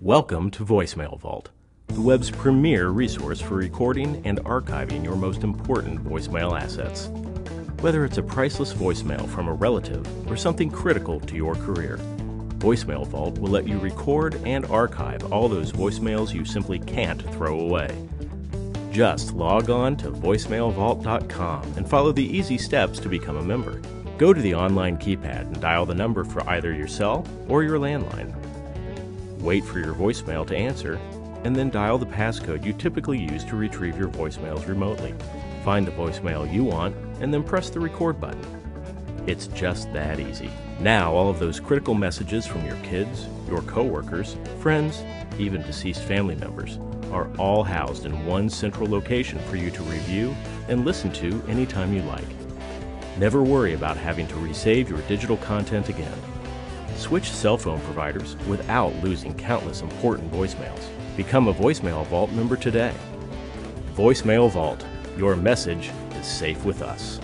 Welcome to Voicemail Vault, the web's premier resource for recording and archiving your most important voicemail assets. Whether it's a priceless voicemail from a relative or something critical to your career, Voicemail Vault will let you record and archive all those voicemails you simply can't throw away. Just log on to voicemailvault.com and follow the easy steps to become a member. Go to the online keypad and dial the number for either your cell or your landline. Wait for your voicemail to answer, and then dial the passcode you typically use to retrieve your voicemails remotely. Find the voicemail you want, and then press the record button. It's just that easy. Now, all of those critical messages from your kids, your coworkers, friends, even deceased family members are all housed in one central location for you to review and listen to anytime you like. Never worry about having to resave your digital content again. Switch cell phone providers without losing countless important voicemails. Become a Voicemail Vault member today. Voicemail Vault. Your message is safe with us.